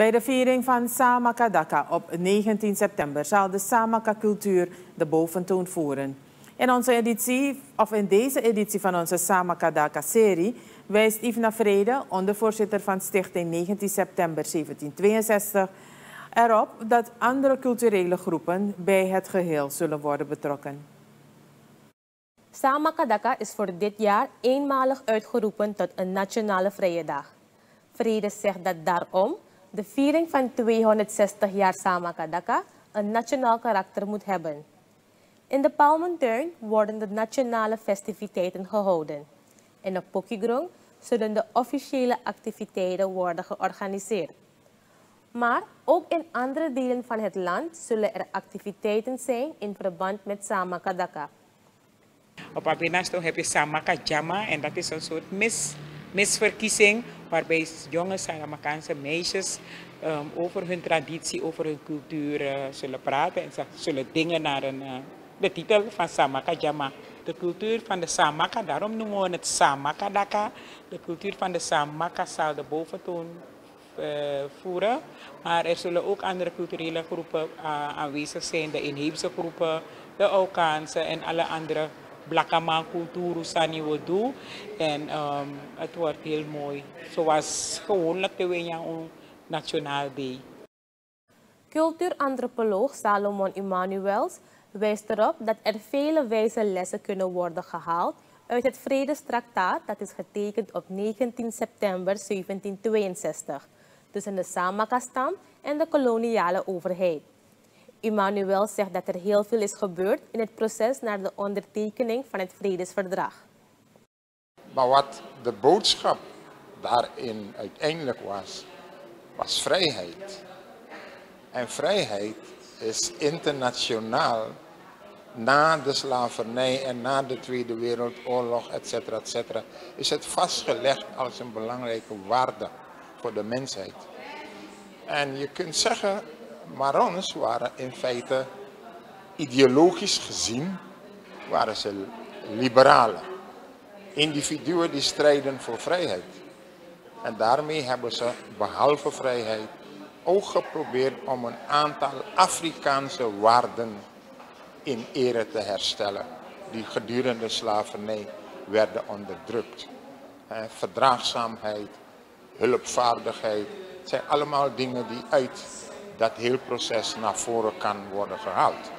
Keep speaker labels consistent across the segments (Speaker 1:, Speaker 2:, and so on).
Speaker 1: Bij de viering van Samakadaka op 19 september zal de Samaka-cultuur de boventoon voeren. In, onze editie, of in deze editie van onze Samakadaka-serie wijst Yves Vrede, ondervoorzitter van Stichting 19 september 1762, erop dat andere culturele groepen bij het geheel zullen worden betrokken.
Speaker 2: Samakadaka is voor dit jaar eenmalig uitgeroepen tot een nationale vrije dag. Vrede zegt dat daarom de viering van 260 jaar Samakadaka een nationaal karakter moet hebben. In de Palmentuin worden de nationale festiviteiten gehouden. In de Pokigrong zullen de officiële activiteiten worden georganiseerd. Maar ook in andere delen van het land zullen er activiteiten zijn in verband met Samakadaka.
Speaker 3: Op Abinasto heb je Samaka Jama en dat is een soort mis, misverkiezing waarbij jonge Saramakaanse meisjes um, over hun traditie, over hun cultuur uh, zullen praten en zullen dingen naar een, uh, de titel van Samaka Jama. De cultuur van de Samaka, daarom noemen we het Samaka Daka. De cultuur van de Samaka zal de boventoon uh, voeren. Maar er zullen ook andere culturele groepen aanwezig zijn, de inheemse groepen, de Aukaanse en alle andere Blakaman cultuur sani we doen. En um, het wordt heel mooi. Zoals gewoonlijk de Wenja Nationaal Day.
Speaker 2: Cultuurantropoloog Salomon Immanuels wijst erop dat er vele wijze lessen kunnen worden gehaald uit het Vredestraktaat dat is getekend op 19 september 1762 tussen de Samaka-stam en de koloniale overheid. Emmanuel zegt dat er heel veel is gebeurd in het proces naar de ondertekening van het vredesverdrag.
Speaker 4: Maar wat de boodschap daarin uiteindelijk was, was vrijheid. En vrijheid is internationaal na de slavernij en na de Tweede Wereldoorlog, et cetera, et cetera, is het vastgelegd als een belangrijke waarde voor de mensheid. En je kunt zeggen, Marons waren in feite ideologisch gezien waren ze liberalen. Individuen die strijden voor vrijheid. En daarmee hebben ze behalve vrijheid ook geprobeerd om een aantal Afrikaanse waarden in ere te herstellen. Die gedurende slavernij werden onderdrukt. Verdraagzaamheid, hulpvaardigheid, zijn allemaal dingen die uit dat heel proces naar voren kan worden gehaald.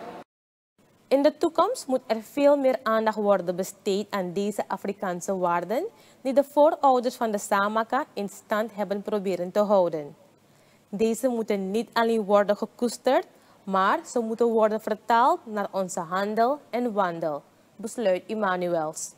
Speaker 2: In de toekomst moet er veel meer aandacht worden besteed aan deze Afrikaanse waarden die de voorouders van de Samaka in stand hebben proberen te houden. Deze moeten niet alleen worden gekoesterd, maar ze moeten worden vertaald naar onze handel en wandel, besluit Immanuels.